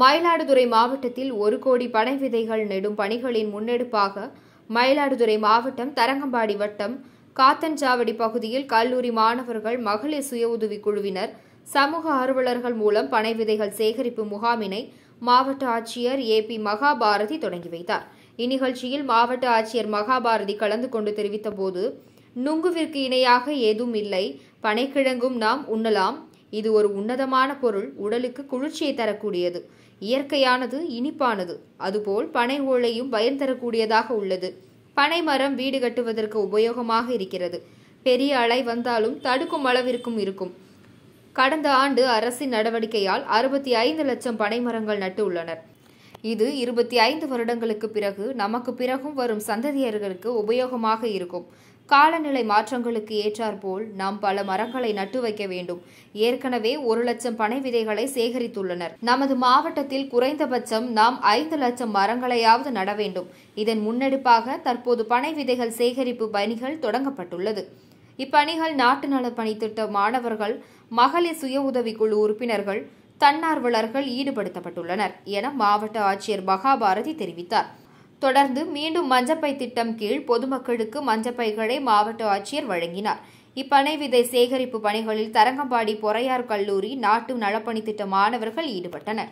மயிலாடுதுறை மாவட்டத்தில் ஒரு கோடி பனை விதைகள் நெடும் பணிகளின் முன்னெடுப்பாக மயிலாடுதுறை மாவட்டம் தரங்கம்பாடி வட்டம் காத்தன்சாவடி பகுதியில் கல்லூரி மாணவர்கள் மகளிர் சுய உதவிக் குழுவினர் சமூக ஆர்வலர்கள் மூலம் பனை விதைகள் சேகரிப்பு முகாமினை மாவட்ட ஆட்சியர் ஏ பி மகாபாரதி தொடங்கி வைத்தார். இந்நிகழ்ச்சியில் மாவட்ட ஆட்சியர் மகாபாரதி கலந்து கொண்டு தெரிவித்தபோது நுங்குவிற்கு இணையாக ஏதும் இல்லை. பனைக்கிழங்கும் நாம் உண்ணலாம். இது ஒரு உன்னதமான பொருள் உடலுக்கு குளிர்ச்சியை தரக்கூடியது. இயற்கையானது இனிப்பானது. அதுபோல் பனை ஓலையும் பயன் தரக்கூடியதாக உள்ளது. பனை மரம் வீடு கட்டுவதற்கு உபயோகமாக இருக்கிறது. பெரிய அலை வந்தாலும் தடுக்கும் அளவிற்கும் இருக்கும். கடந்த ஆண்டு அரசின் நடவடிக்கையால் அறுபத்தி ஐந்து லட்சம் பனை மரங்கள் நட்டு உள்ளனர். இது இருபத்தி ஐந்து வருடங்களுக்கு பிறகு நமக்கு பிறகும் வரும் சந்ததியர்களுக்கு உபயோகமாக இருக்கும். காலநிலை மாற்றங்களுக்கு ஏற்றாற்போல் நாம் பல மரங்களை நட்டு வைக்க வேண்டும். ஏற்கனவே ஒரு லட்சம் பனை விதைகளை சேகரித்துள்ளனர். நமது மாவட்டத்தில் குறைந்தபட்சம் நாம் ஐந்து லட்சம் மரங்களையாவது நட வேண்டும். இதன் முன்னெடுப்பாக தற்போது பனை விதைகள் சேகரிப்பு பணிகள் தொடங்கப்பட்டுள்ளது. இப்பணிகள் நாட்டு நலப் பணித்திட்ட மாணவர்கள் மகளிர் சுய உதவிக்குழு உறுப்பினர்கள் தன்னார்வலர்கள் ஈடுபடுத்தப்பட்டுள்ளனர் என மாவட்ட ஆட்சியர் மகாபாரதி தெரிவித்தார். தொடர்ந்து மீண்டும் மஞ்சப்பை திட்டம் கீழ் பொதுமக்களுக்கு மஞ்சப்பைகளை மாவட்ட ஆட்சியர் வழங்கினார். இப்பனை விதை சேகரிப்பு பணிகளில் தரங்கம்பாடி பொறையார் கல்லூரி நாட்டு நலப்பணி திட்ட மாணவர்கள் ஈடுபட்டனர்.